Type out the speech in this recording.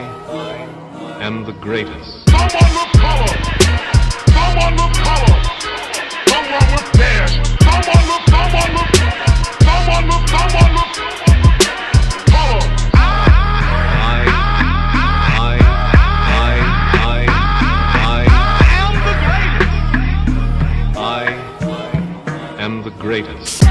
I am the greatest. Someone with power. Someone with power. Someone with dash. Someone with, someone with, someone with, someone with power. I, I, I am the greatest.